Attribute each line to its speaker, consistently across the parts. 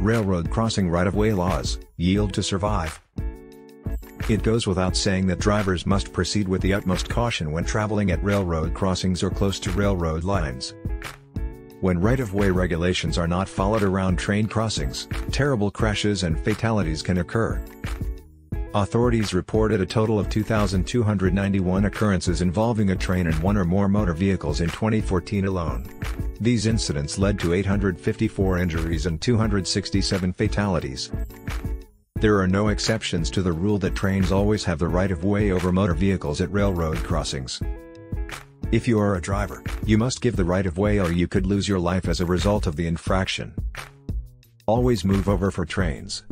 Speaker 1: Railroad crossing right-of-way laws, yield to survive. It goes without saying that drivers must proceed with the utmost caution when traveling at railroad crossings or close to railroad lines. When right-of-way regulations are not followed around train crossings, terrible crashes and fatalities can occur. Authorities reported a total of 2,291 occurrences involving a train and one or more motor vehicles in 2014 alone. These incidents led to 854 injuries and 267 fatalities. There are no exceptions to the rule that trains always have the right of way over motor vehicles at railroad crossings. If you are a driver, you must give the right of way or you could lose your life as a result of the infraction. Always move over for trains.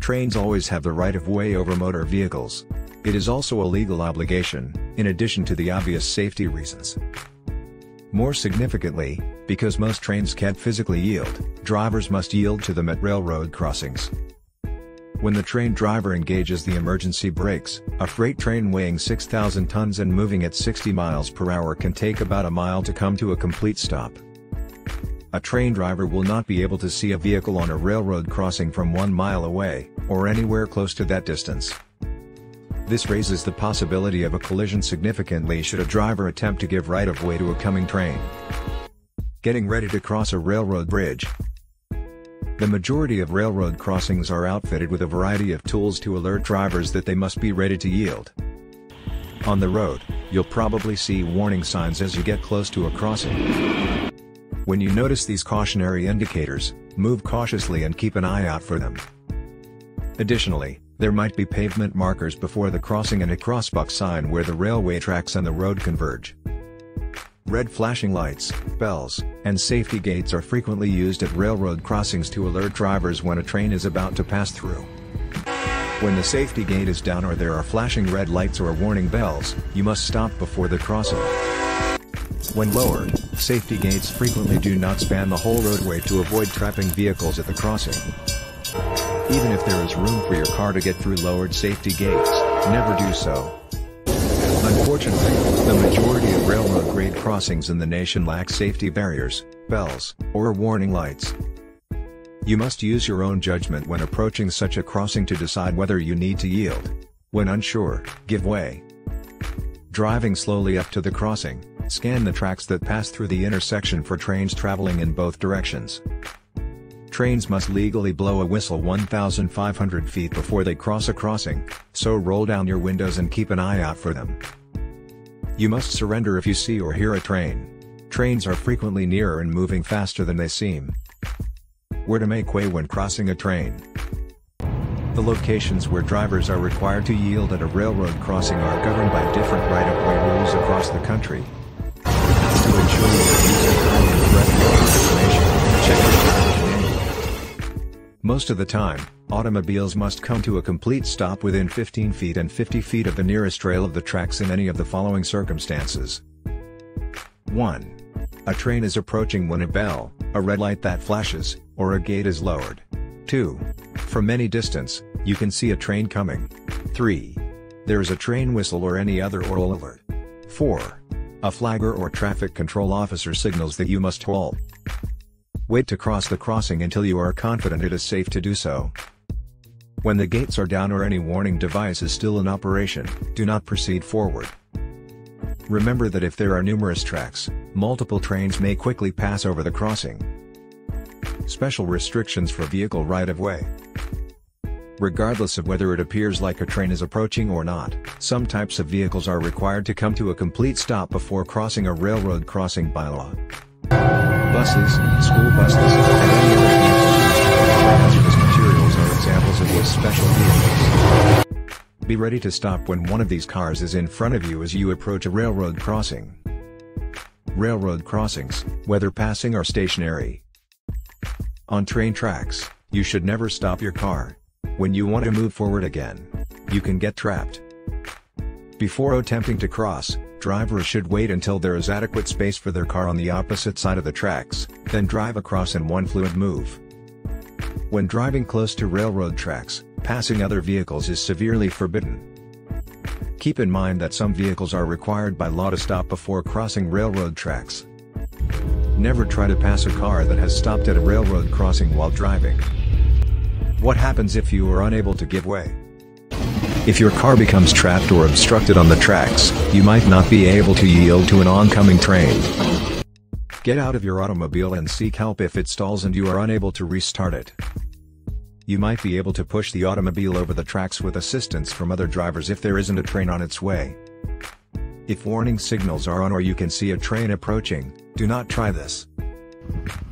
Speaker 1: Trains always have the right of way over motor vehicles. It is also a legal obligation, in addition to the obvious safety reasons. More significantly, because most trains can't physically yield, drivers must yield to them at railroad crossings. When the train driver engages the emergency brakes, a freight train weighing 6,000 tons and moving at 60 miles per hour can take about a mile to come to a complete stop. A train driver will not be able to see a vehicle on a railroad crossing from one mile away, or anywhere close to that distance. This raises the possibility of a collision significantly should a driver attempt to give right-of-way to a coming train. Getting ready to cross a railroad bridge. The majority of railroad crossings are outfitted with a variety of tools to alert drivers that they must be ready to yield. On the road, you'll probably see warning signs as you get close to a crossing. When you notice these cautionary indicators, move cautiously and keep an eye out for them. Additionally, there might be pavement markers before the crossing and a crossbuck sign where the railway tracks and the road converge. Red flashing lights, bells, and safety gates are frequently used at railroad crossings to alert drivers when a train is about to pass through. When the safety gate is down or there are flashing red lights or warning bells, you must stop before the crossing. When lowered, safety gates frequently do not span the whole roadway to avoid trapping vehicles at the crossing. Even if there is room for your car to get through lowered safety gates, never do so. Unfortunately, the majority of railroad grade crossings in the nation lack safety barriers, bells, or warning lights. You must use your own judgment when approaching such a crossing to decide whether you need to yield. When unsure, give way. Driving slowly up to the crossing, Scan the tracks that pass through the intersection for trains traveling in both directions. Trains must legally blow a whistle 1,500 feet before they cross a crossing, so roll down your windows and keep an eye out for them. You must surrender if you see or hear a train. Trains are frequently nearer and moving faster than they seem. Where to make way when crossing a train. The locations where drivers are required to yield at a railroad crossing are governed by different right-of-way rules across the country. Most of the time, automobiles must come to a complete stop within 15 feet and 50 feet of the nearest rail of the tracks in any of the following circumstances. 1. A train is approaching when a bell, a red light that flashes, or a gate is lowered. 2. From any distance, you can see a train coming. 3. There is a train whistle or any other oral alert. 4. A flagger or traffic control officer signals that you must halt. Wait to cross the crossing until you are confident it is safe to do so. When the gates are down or any warning device is still in operation, do not proceed forward. Remember that if there are numerous tracks, multiple trains may quickly pass over the crossing. Special restrictions for vehicle right-of-way. Regardless of whether it appears like a train is approaching or not, some types of vehicles are required to come to a complete stop before crossing a railroad crossing by law. Buses, school buses, and any other vehicles hazardous materials are examples of these special vehicles. Be ready to stop when one of these cars is in front of you as you approach a railroad crossing. Railroad crossings, whether passing or stationary. On train tracks, you should never stop your car, when you want to move forward again, you can get trapped. Before attempting to cross, drivers should wait until there is adequate space for their car on the opposite side of the tracks, then drive across in one fluid move. When driving close to railroad tracks, passing other vehicles is severely forbidden. Keep in mind that some vehicles are required by law to stop before crossing railroad tracks. Never try to pass a car that has stopped at a railroad crossing while driving. What happens if you are unable to give way? If your car becomes trapped or obstructed on the tracks, you might not be able to yield to an oncoming train. Get out of your automobile and seek help if it stalls and you are unable to restart it. You might be able to push the automobile over the tracks with assistance from other drivers if there isn't a train on its way. If warning signals are on or you can see a train approaching, do not try this.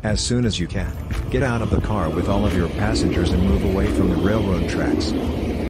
Speaker 1: As soon as you can, get out of the car with all of your passengers and move away from the railroad tracks.